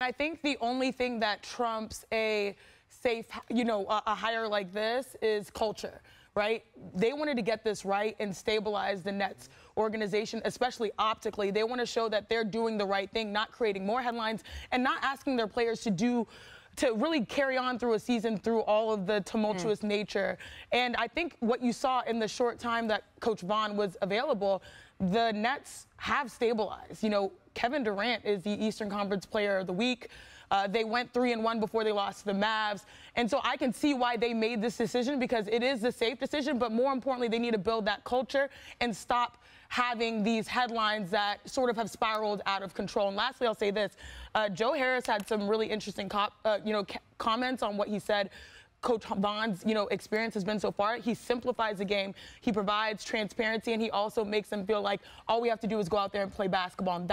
I think the only thing that trumps a safe, you know, a, a hire like this is culture right? They wanted to get this right and stabilize the Nets organization, especially optically. They want to show that they're doing the right thing, not creating more headlines and not asking their players to do to really carry on through a season through all of the tumultuous mm. nature. And I think what you saw in the short time that Coach Vaughn was available, the Nets have stabilized. You know, Kevin Durant is the Eastern Conference Player of the Week. Uh, they went three and one before they lost to the Mavs, and so I can see why they made this decision because it is the safe decision. But more importantly, they need to build that culture and stop having these headlines that sort of have spiraled out of control. And lastly, I'll say this: uh, Joe Harris had some really interesting, uh, you know, comments on what he said Coach Vaughn's, you know, experience has been so far. He simplifies the game. He provides transparency, and he also makes them feel like all we have to do is go out there and play basketball. And